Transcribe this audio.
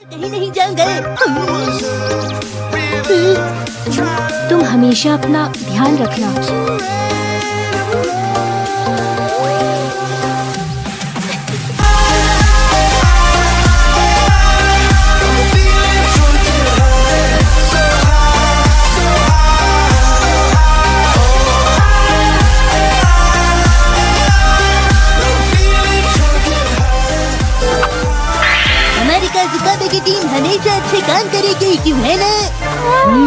कहीं नहीं गए तुम हमेशा अपना ध्यान रखना। जिम्बाब्वे की टीम हमेशा अच्छे काम करेगी क्यों है ना?